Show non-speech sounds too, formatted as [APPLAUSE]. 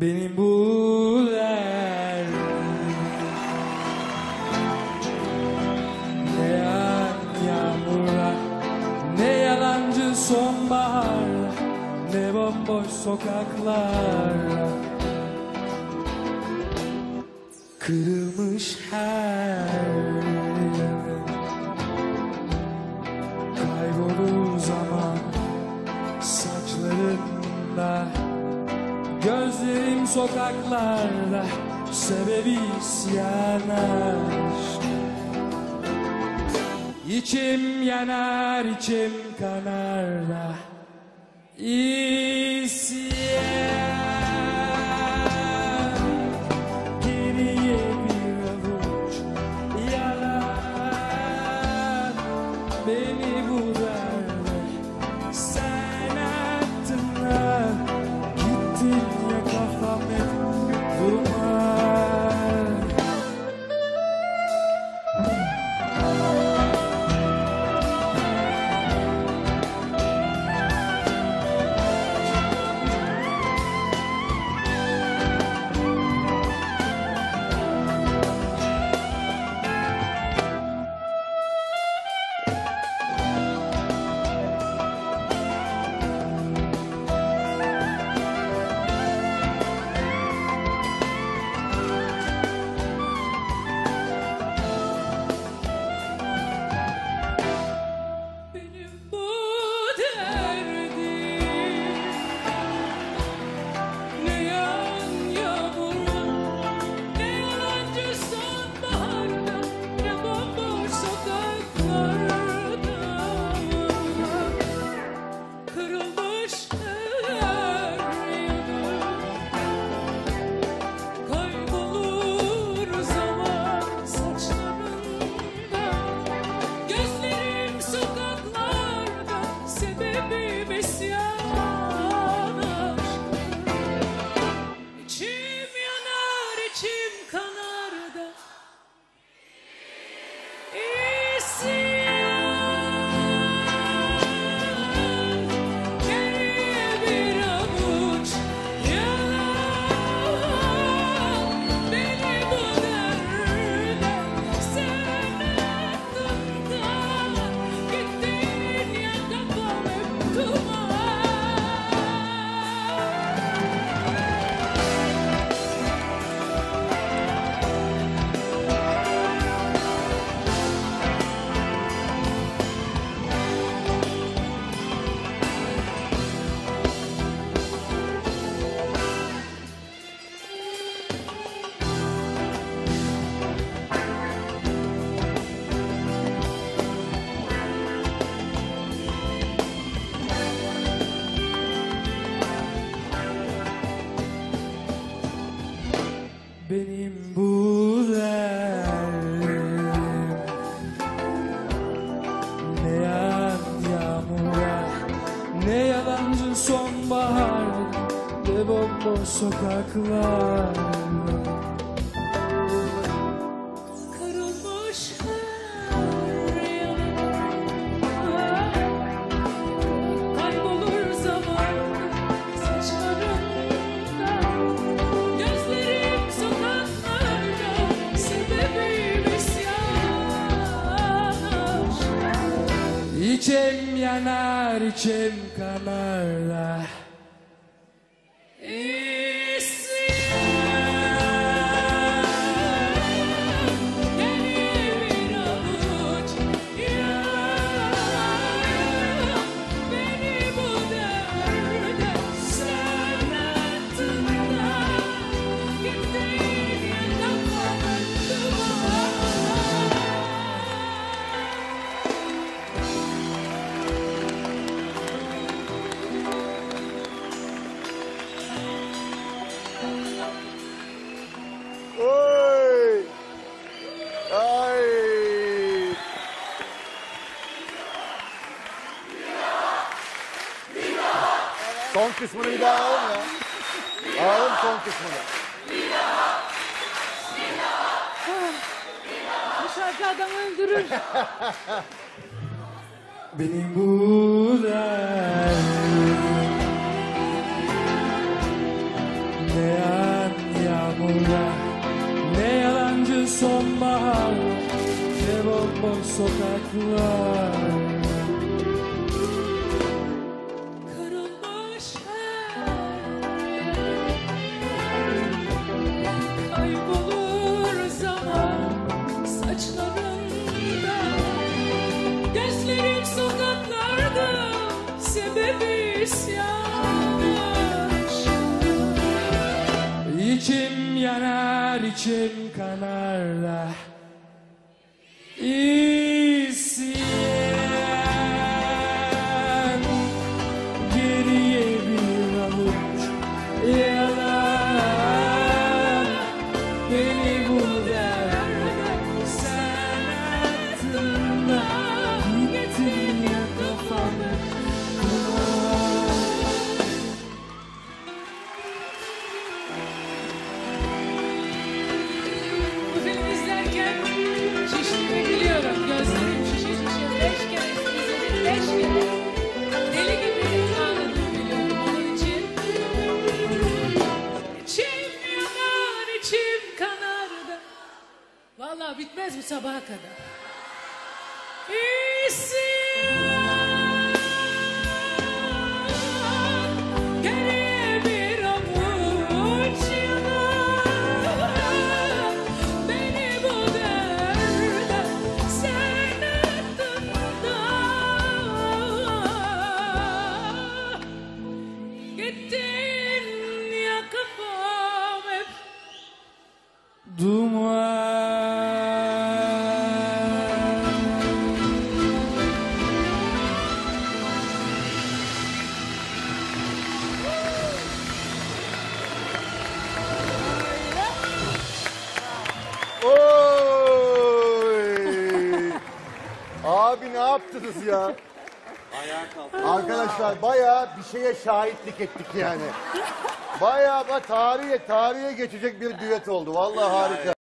Benim bu Ne yağmurlar Ne yalancı sonbahar Ne bomboş sokaklar. Kırılmış her sokaklarda Sebebi isyan aşk. İçim yanar içim kanar da İsyan eternamente. Por uma Kırılmış yalancı sonbahar Ne bomboş sokaklar. Kırılmış her yanım Kaybolur zaman saçlarında. Gözlerim sokaklarda Sebebim isyan. İçim yanar içim kanar kısmını bir daha alalım ya. Alalım son kısmını. Ah, bu şarkı adamı öldürür. [LAUGHS] Benim bu derdim Ne yan yağmurlar Ne yalancı sonbahar Ne bol bol sokaklar yanar içim kanar da. İyi. sabaha kadar. Abi ne yaptınız ya? [LAUGHS] Ayağa kalktı. Arkadaşlar bayağı bir şeye şahitlik ettik yani. Bayağı bak tarihe tarihe geçecek bir düet oldu. Vallahi harika.